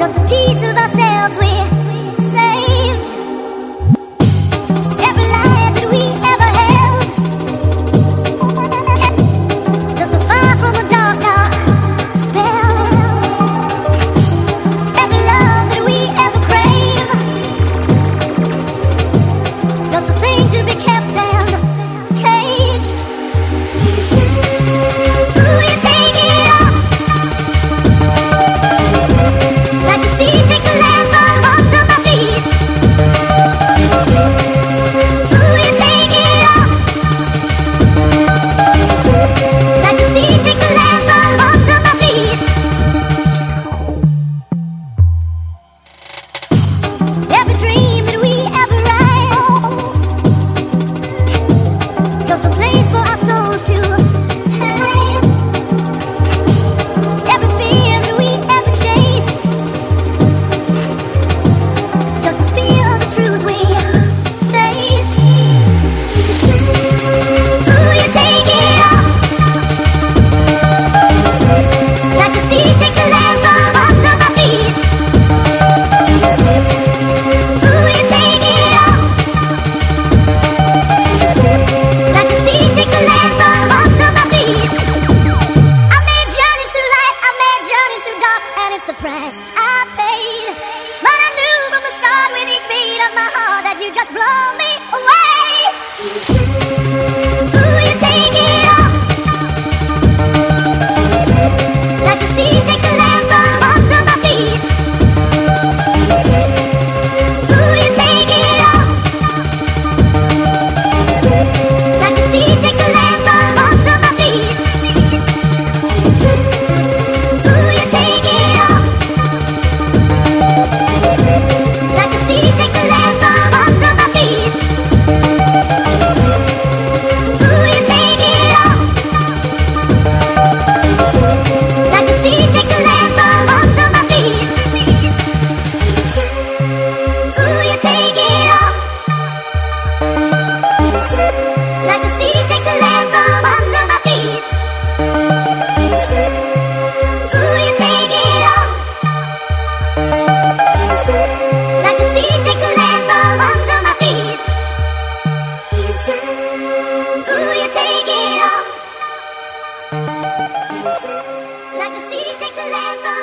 just a piece of ourselves. We're against the press. Like the sea takes the land from